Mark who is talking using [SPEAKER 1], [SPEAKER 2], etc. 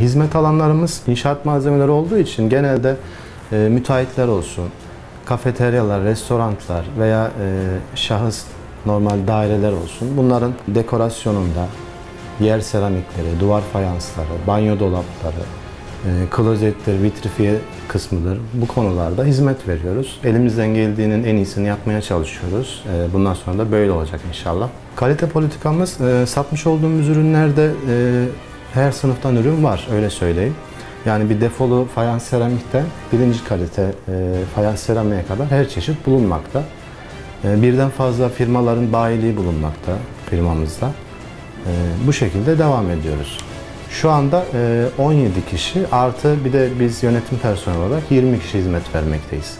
[SPEAKER 1] Hizmet alanlarımız inşaat malzemeleri olduğu için genelde e, müteahhitler olsun, kafeteryalar, restoranlar veya e, şahıs normal daireler olsun. Bunların dekorasyonunda yer seramikleri, duvar fayansları, banyo dolapları, e, klozettir, vitrifiye kısmıdır. Bu konularda hizmet veriyoruz. Elimizden geldiğinin en iyisini yapmaya çalışıyoruz. E, bundan sonra da böyle olacak inşallah. Kalite politikamız e, satmış olduğumuz ürünlerde e, her sınıftan ürün var öyle söyleyeyim. Yani bir defolu fayans seramikten birinci kalite e, fayans seramiğe kadar her çeşit bulunmakta. E, birden fazla firmaların bayiliği bulunmakta firmamızda. E, bu şekilde devam ediyoruz. Şu anda e, 17 kişi artı bir de biz yönetim personeli olarak 20 kişi hizmet vermekteyiz.